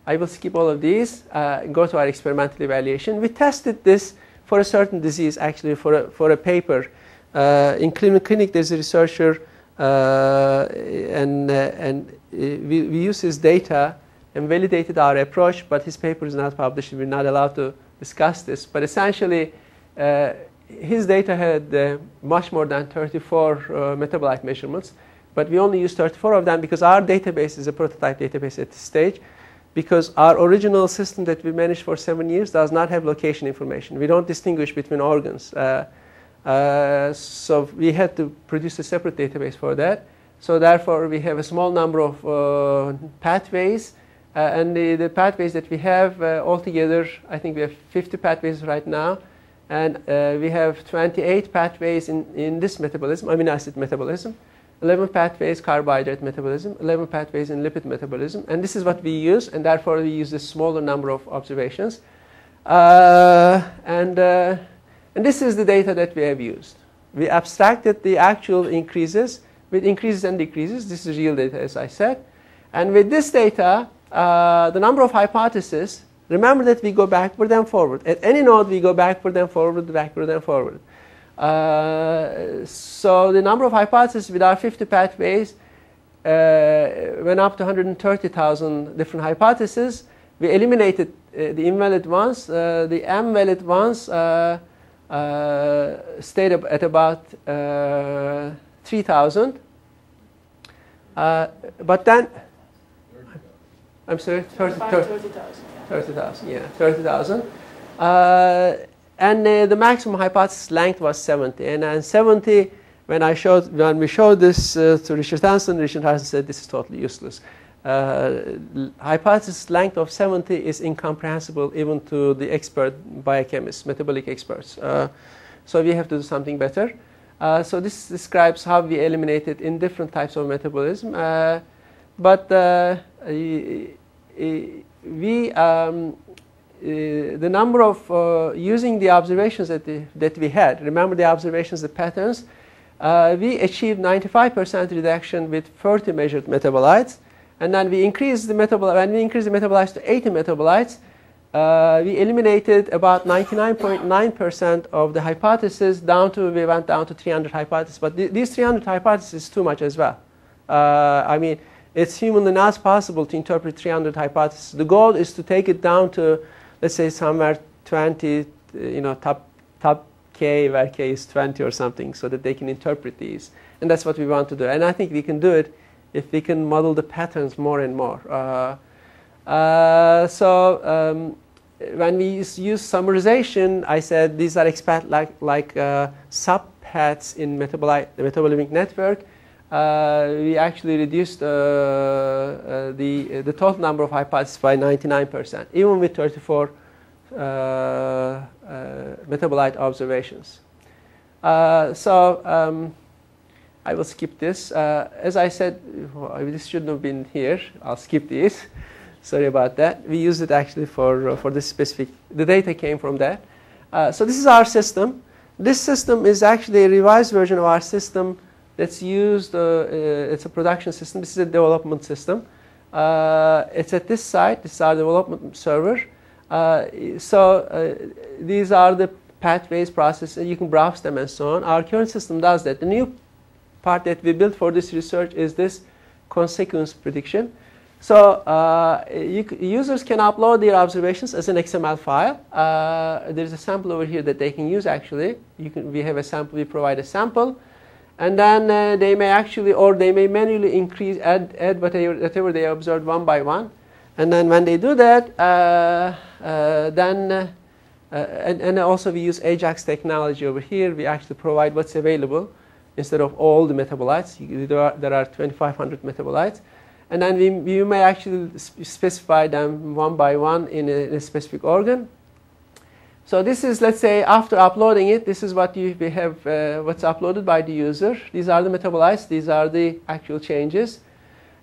I will skip all of these uh, and go to our experimental evaluation. We tested this for a certain disease, actually, for a, for a paper. Uh, in clinic, clinic, there's a researcher, uh, and, uh, and we, we use his data and validated our approach, but his paper is not published. And we're not allowed to discuss this, but essentially uh, his data had uh, much more than 34 uh, metabolite measurements, but we only used 34 of them because our database is a prototype database at this stage because our original system that we managed for seven years does not have location information. We don't distinguish between organs. Uh, so we had to produce a separate database for that. So therefore, we have a small number of uh, pathways uh, and the, the, pathways that we have uh, altogether, I think we have 50 pathways right now. And uh, we have 28 pathways in, in this metabolism, amino acid metabolism, 11 pathways carbohydrate metabolism, 11 pathways in lipid metabolism. And this is what we use, and therefore we use a smaller number of observations. Uh, and, and this is the data that we have used. We abstracted the actual increases with increases and decreases. This is real data, as I said. And with this data, uh, the number of hypotheses, remember that we go backward and forward. At any node, we go backward and forward, backward and forward. Uh, so the number of hypotheses with our 50 pathways uh, went up to 130,000 different hypotheses. We eliminated uh, the invalid ones. Uh, the M-valid ones uh, stayed at about 3,000. but then I'm sorry, 30,000. 30,000, yeah, 30,000. Uh, and uh, the maximum hypothesis length was 70. And, and 70, when I showed, when we showed this uh, to Richard Hanson, Richard Hanson said this is totally useless. Uh, hypothesis length of 70 is incomprehensible even to the expert biochemists, metabolic experts. Uh, so we have to do something better. Uh, so this describes how we eliminated in different types of metabolism. But we um, the number of uh, using the observations that, the, that we had, remember the observations, the patterns, uh, we achieved 95% reduction with 30 measured metabolites. And then we increased the metabolite, when we increased the metabolites to 80 metabolites, uh, we eliminated about 99.9% of the hypothesis down to, we went down to 300 hypotheses. But th these 300 hypotheses is too much as well. I mean, it's humanly not possible to interpret 300 hypotheses. The goal is to take it down to, let's say, somewhere 20, you know, top, top k, where k is 20 or something, so that they can interpret these. And that's what we want to do. And I think we can do it if we can model the patterns more and more. Uh, Uh, so um, when we use, use, summarization, I said these are expat like, like uh, subpaths in metabolite, the metabolomic network. Uh, we actually reduced uh, uh, the, the total number of hypotheses by 99%, even with 34 metabolite observations. so um, I will skip this. as I said, this shouldn't have been here. I'll skip these. Sorry about that. We use it actually for, uh, for this specific, the data came from that. Uh, so this is our system. This system is actually a revised version of our system that's used, uh, uh it's a production system. This is a development system. Uh, it's at this site. This is our development server. Uh, so these are the pathways processes. You can browse them and so on. Our current system does that. The new part that we built for this research is this consequence prediction. So uh, you, users can upload their observations as an XML file. Uh, there's a sample over here that they can use actually. Can, we have a sample, we provide a sample. And then uh, they may actually, or they may manually increase, add, add whatever, whatever they observed one by one. And then when they do that, uh, uh, then, uh, and, and also we use Ajax technology over here. We actually provide what's available instead of all the metabolites. There are, there are 2,500 metabolites. And then we, we may actually specify them one by one in a, in a, specific organ. So this is, let's say, after uploading it, this is what you, we have, uh, what's uploaded by the user. These are the metabolites. These are the actual changes.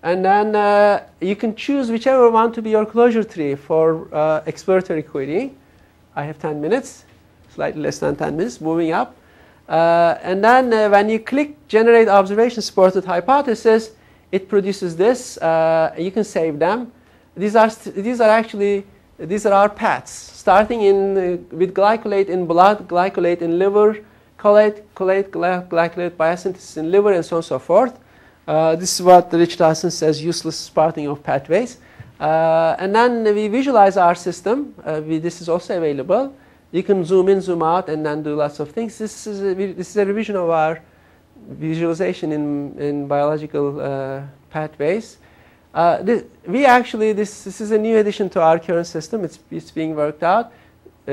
And then uh, you can choose whichever one to be your closure tree for uh, exploratory query. I have 10 minutes, slightly less than 10 minutes, moving up. Uh, and then uh, when you click Generate Observation Supported Hypothesis, it produces this. Uh, you can save them. These are, these are actually these are our paths, starting in, uh, with glycolate in blood, glycolate in liver, colate, colate, glycolate biosynthesis in liver, and so on and so forth. Uh, this is what Rich Dawson says, useless spotting of pathways. Uh, and then we visualize our system. We, this is also available. You can zoom in, zoom out, and then do lots of things. This is a, this is a revision of our visualization in, in biological uh, pathways. Uh, this, we actually, this, this is a new addition to our current system. It's, it's being worked out. Uh,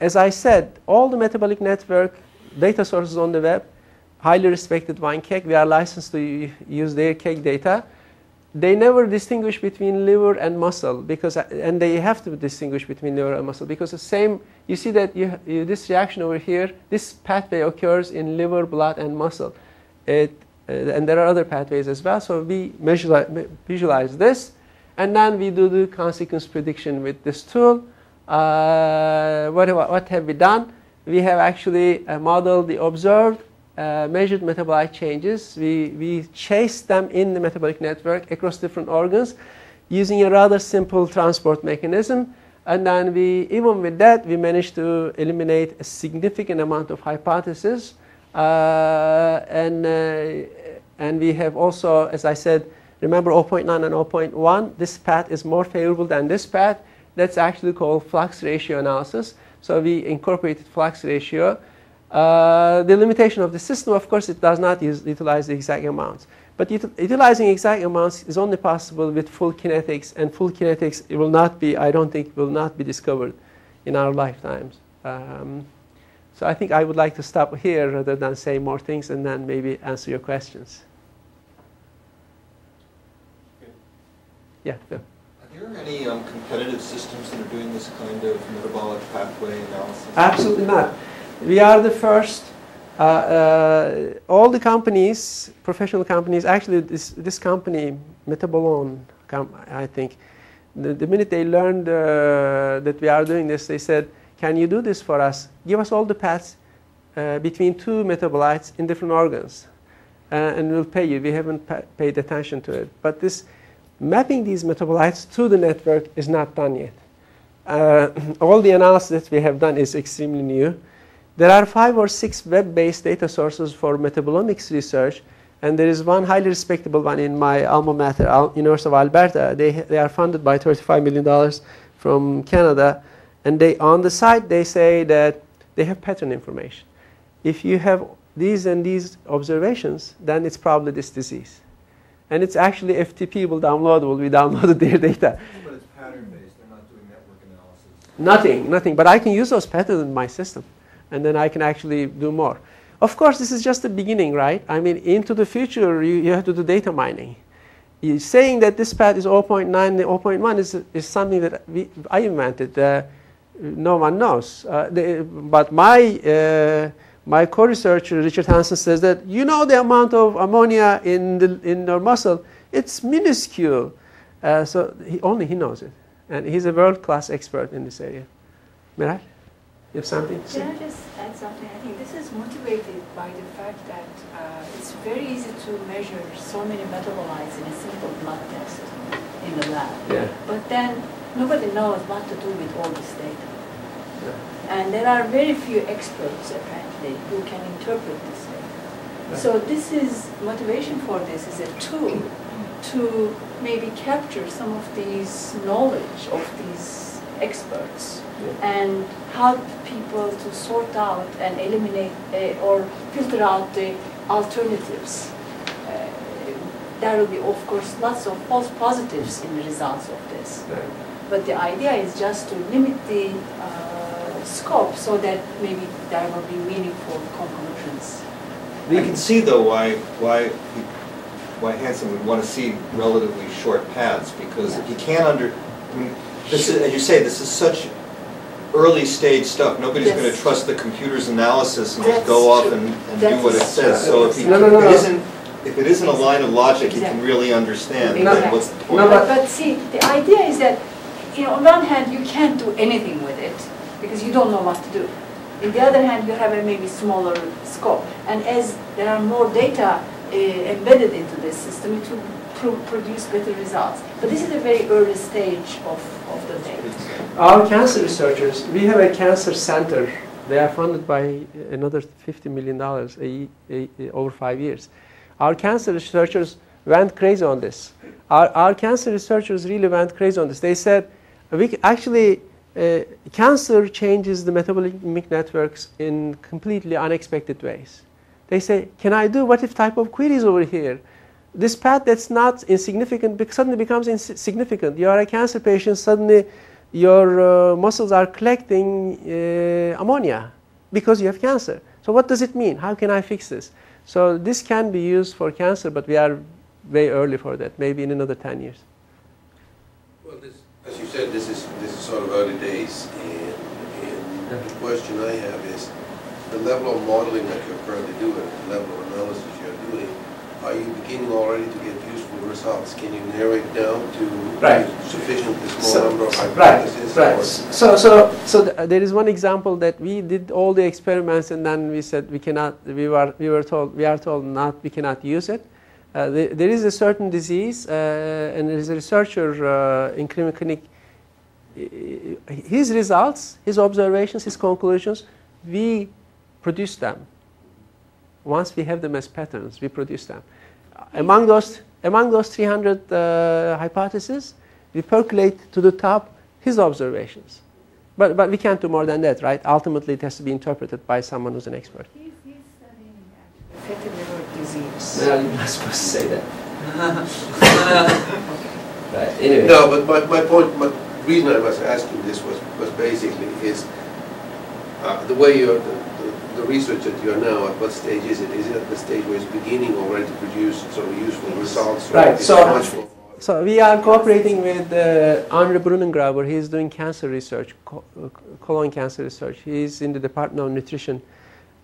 as I said, all the metabolic network data sources on the web, highly respected WineKeg, we are licensed to use their KEGG data they never distinguish between liver and muscle because and they have to distinguish between liver and muscle because the same you see that you, you, this reaction over here this pathway occurs in liver blood and muscle. It, uh, and there are other pathways as well. So we visualize this and then we do the consequence prediction with this tool. Uh, what, what have we done? We have actually uh, modeled the observed uh, measured metabolite changes. We, we chased them in the metabolic network across different organs using a rather simple transport mechanism. And then we, even with that, we managed to eliminate a significant amount of hypotheses. Uh, and, uh, and we have also, as I said, remember 0.9 and 0.1, this path is more favorable than this path. That's actually called flux ratio analysis. So we incorporated flux ratio uh, the limitation of the system, of course, it does not use, utilize the exact amounts. But util utilizing exact amounts is only possible with full kinetics, and full kinetics it will not be, I don't think, will not be discovered in our lifetimes. Um, so I think I would like to stop here rather than say more things and then maybe answer your questions. Yeah, Bill. Are there any um, competitive systems that are doing this kind of metabolic pathway analysis? Absolutely not we are the first. Uh, uh, all the companies, professional companies, actually this, this company, Metabolon, I think, the, the minute they learned uh, that we are doing this, they said, can you do this for us? Give us all the paths uh, between two metabolites in different organs, uh, and we'll pay you. We haven't pa paid attention to it. But this mapping these metabolites to the network is not done yet. Uh, [CLEARS THROAT] all the analysis that we have done is extremely new. There are five or six web-based data sources for metabolomics research, and there is one highly respectable one in my alma mater, University of Alberta. They, they are funded by $35 million from Canada, and they on the site they say that they have pattern information. If you have these and these observations, then it's probably this disease. And it's actually FTP will downloadable. We downloaded their data. But it's pattern-based. They're not doing network analysis. Nothing, nothing. But I can use those patterns in my system, and then I can actually do more. Of course, this is just the beginning, right? I mean, into the future, you, you have to do data mining. You saying that this path is 0.9 and 0.1 is, is something that we, I invented. Uh, no one knows. Uh, the, but my, uh, my co-researcher, Richard Hanson, says that you know the amount of ammonia in, the, in your muscle, it's minuscule. Uh, so he, only he knows it. And he's a world-class expert in this area. Mirai, you have something to say? Can I just add something? I think this is motivated by the fact that uh, it's very easy to measure so many metabolites in a simple blood test in the lab. Yeah. But then nobody knows what to do with all this data. Yeah. And there are very few experts, apparently, who can interpret this data. So this is, motivation for this is a tool to maybe capture some of these knowledge of these experts and help people to sort out and eliminate uh, or filter out the alternatives. Uh, there will be, of course, lots of false positives in the results of this. But the idea is just to limit the uh, scope so that maybe there will be meaningful conclusions. I can see though why, why, why Hanson would want to see relatively short paths, because if you can't under, I mean, this is, as you say, this is such early stage stuff, nobody's Yes. gonna trust the computer's analysis and just go off and, and do what it says, true. so if he, No, no, no, if no. it isn't, if it isn't a line of logic, he can really understand, No, then what's the point? but- But, but see, the idea is that, you know, on one hand, you can't do anything with it because you don't know what to do. On the other hand, you have a maybe smaller scope. And as there are more data uh, embedded into this system, it will pro- produce better results. But this is a very early stage of, of the data. Our cancer researchers, we have a cancer center. They are funded by another $50 million a, a, a- over five years. Our cancer researchers went crazy on this. Our, our cancer researchers really went crazy on this. They said, we actually, uh, cancer changes the metabolic networks in completely unexpected ways. They say, can I do what if type of queries over here? This path that's not insignificant suddenly becomes insignificant. You are a cancer patient, suddenly your uh, muscles are collecting uh, ammonia because you have cancer. So what does it mean? How can I fix this? So this can be used for cancer, but we are way early for that, maybe in another 10 years. Well, this, as you said, this is, this is sort of early days, and, and the question I have is, the level of modeling that you're currently doing, the level of analysis are you beginning already to get useful results? Can you narrow it down to Right. sufficiently small So- number of Right, hypotheses? right. or- So, so, so th- there is one example that we did all the experiments and then we said we cannot, we were, we were told, we are told not, we cannot use it. Uh, the, there is a certain disease uh, and there is a researcher uh, in Clinic. uh, His results, his observations, his conclusions, we produce them. Once we have them as patterns, we produce them. Among those, among those 300 uh, hypotheses, we percolate to the top his observations. But, but we can't do more than that, right? Ultimately, it has to be interpreted by someone who's an expert. He's, he's studying actually fatty liver disease. Well, you're not supposed to say that. [LAUGHS] right, anyway. No, but my, my point, my reason I was asking this was, was basically is, uh, the way you're, the, the- research that you're now, at what stage is it? Is it at the stage where it's beginning already to produce sort of useful results? Right, so- much So we are cooperating with uh, Henri Brunengraber. He is doing cancer research, co- uh, colon cancer research. He's in the Department of Nutrition,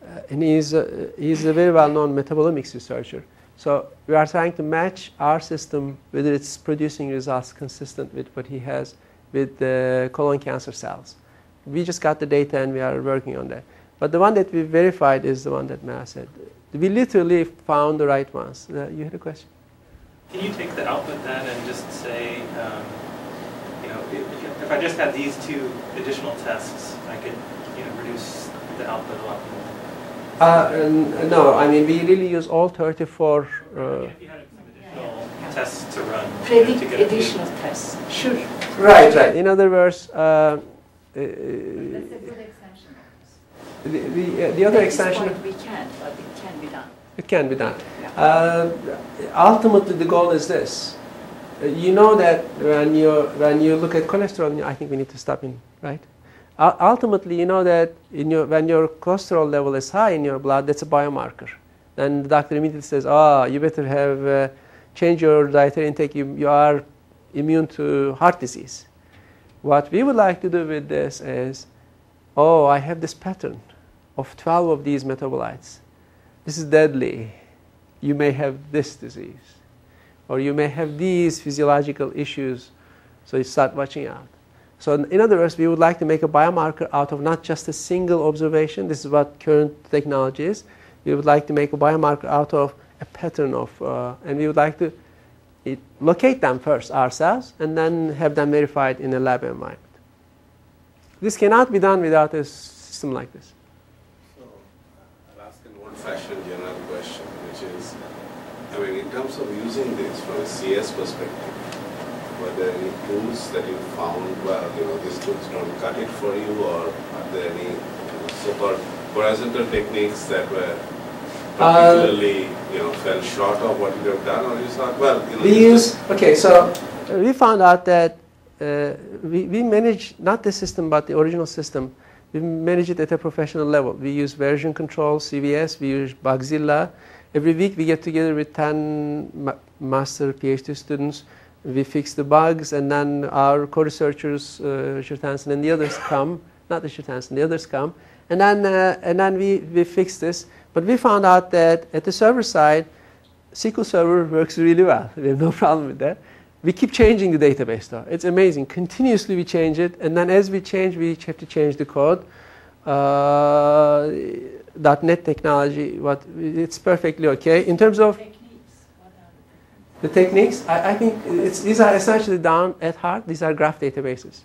uh, and he's is uh, he is a very well-known metabolomics researcher. So we are trying to match our system whether it's producing results consistent with what he has with the colon cancer cells. We just got the data and we are working on that. But the one that we verified is the one that Maya said. We literally found the right ones. Uh, you had a question? Can you take the output then and just say, um, you know, if, if I just had these two additional tests, I could, you know, reduce the output a lot more? Uh, n- no, I mean, we really use all 34. Uh, If you had additional tests to run. you know, Predict to get a- additional tests. Sure. right, right. In other words, uh, uh, That's a good extension. The, the, uh, the other At extension, point, we can't, but it can be done. it can be done. Yeah. Uh, ultimately, the goal is this. Uh, You know that when you when you look at cholesterol, I think we need to stop in, right? ultimately, you know that your, when your cholesterol level is high in your blood, that's a biomarker. Then the doctor immediately says, oh, you better have uh, change your dietary intake. You, you are immune to heart disease. What we would like to do with this is, oh, I have this pattern of 12 of these metabolites. This is deadly. You may have this disease. Or you may have these physiological issues. So you start watching out. So in other words, we would like to make a biomarker out of not just a single observation. This is what current technology is. We would like to make a biomarker out of a pattern of, uh, and we would like to it, locate them first ourselves and then have them verified in a lab environment. This cannot be done without a system like this. So I'll ask in one fashion general question, which is, I mean, in terms of using this from a CS perspective, were there any tools that you found, well, you know, these tools don't cut it for you, or are there any so-called horizontal techniques that were particularly, uh, you know, fell short of what you have done, or you thought, well, you know, we use, okay, so we found out that uh, we, we manage not the system, but the original system. We manage it at a professional level. We use version control, CVS, we use Bugzilla. Every week we get together with 10 ma master PhD students. We fix the bugs, and then our co-researchers, uh, Richard Hanson and the others come, not Richard Hanson, the others come, and then, uh, and then we, we fix this. But we found out that at the server side, SQL Server works really well. We have no [LAUGHS] problem with that. We keep changing the database though. It's amazing. Continuously we change it, and then as we change, we have to change the code. Uh, .NET technology, what it's perfectly okay. In terms of the techniques, I, I think these are essentially down at heart. These are graph databases.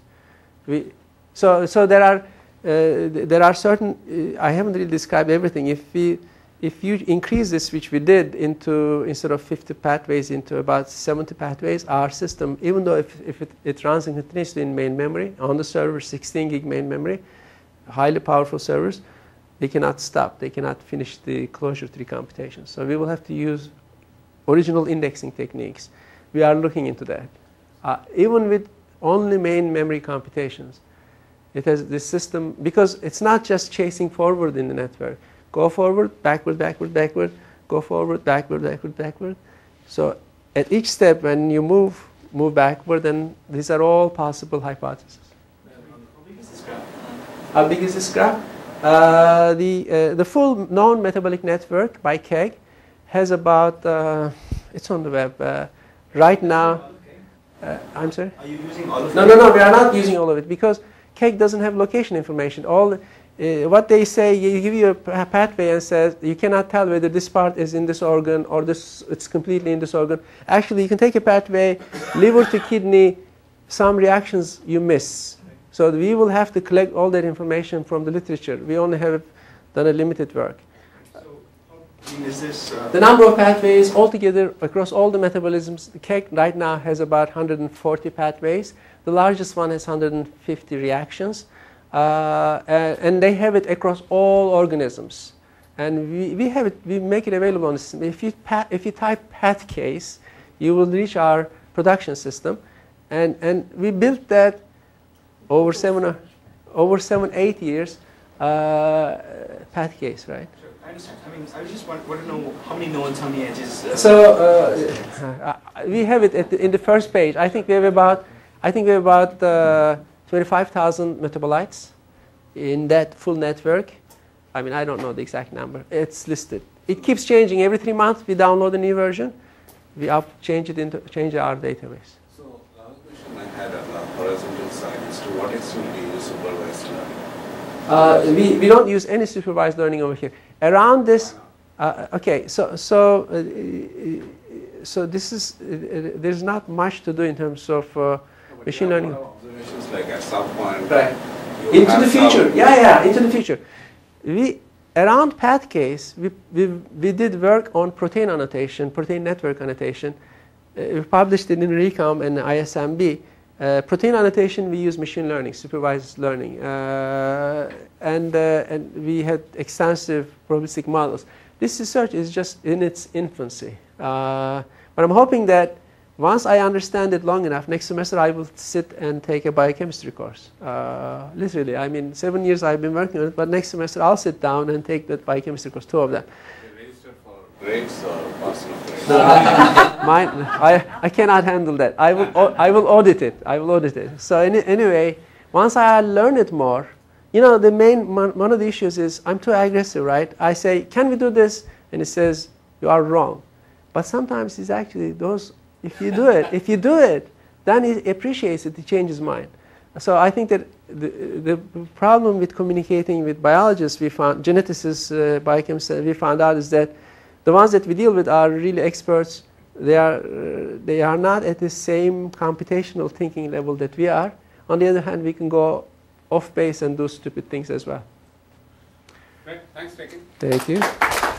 We, so, so there are uh, there are certain, uh, I haven't really described everything. If, we, if you increase this, which we did, into instead of 50 pathways into about 70 pathways, our system, even though if, if it, it runs continuously in main memory, on the server, 16 gig main memory, highly powerful servers, they cannot stop. They cannot finish the closure tree computation. So we will have to use original indexing techniques. We are looking into that. Uh, even with only main memory computations, it has this system, because it's not just chasing forward in the network. Go forward, backward, backward, backward, go forward, backward, backward, backward. So at each step, when you move, move backward, and these are all possible hypotheses. How big is this graph? How big is this graph? Uh, the, uh, the full known metabolic network by KEGG has about, uh, it's on the web, uh, right now, uh, I'm sorry? Are you using all of No, no, no, we are not using all of it because KEGG doesn't have location information. All uh, what they say, you give you a pathway and says you cannot tell whether this part is in this organ or this it's completely in this organ. Actually, you can take a pathway, liver to kidney, some reactions you miss. So we will have to collect all that information from the literature. We only have done a limited work. This, uh, the number of pathways altogether across all the metabolisms, the KEGG right now has about 140 pathways. The largest one has 150 reactions. Uh, and they have it across all organisms. And we, we have it, we make it available on the system. If you, if you type PathCase, you will reach our production system. And, and we built that over seven, over seven, eight years, uh, PathCase, right? I understand. I mean, I just want, want to know how many nodes, how many edges. Uh, so uh, we have it the, in the first page. I think we have about I think we have about uh, 25,000 metabolites in that full network. I mean, I don't know the exact number. It's listed. It keeps changing every three months. We download a new version. We up change it into change our database. So, last question I had on the horizontal side is supervised learning? Uh, we, we don't use any supervised learning over here. Around this, uh, okay, so so uh, so this is uh, there's not much to do in terms of uh, machine learning. Observations like at some point. Right. Into the future. Yeah, yeah, into the future. We around PathCase, we, we, we did work on protein annotation, protein network annotation. Uh, we published it in RECOMB and ISMB. Uh, protein annotation, we use machine learning, supervised learning. Uh, and, uh, and we had extensive probabilistic models. This research is just in its infancy. Uh, but I'm hoping that once I understand it long enough, next semester I will sit and take a biochemistry course. Uh, literally, I mean, seven years I've been working on it, but next semester I'll sit down and take that biochemistry course, two of them. Or I, I cannot handle that. I will, I will audit it. I will audit it. So any, anyway, once I learn it more, you know, the main one, one of the issues is I'm too aggressive, right? I say, can we do this? And it says, you are wrong. But sometimes it's actually those, if you do it, if you do it, then he appreciates it, he changes mind. So I think that the, the problem with communicating with biologists, we found, geneticists, uh, biochemists, we found out is that the ones that we deal with are really experts. They are, uh, they are not at the same computational thinking level that we are. On the other hand, we can go off base and do stupid things as well. Great, thanks, Tekin. Thank you.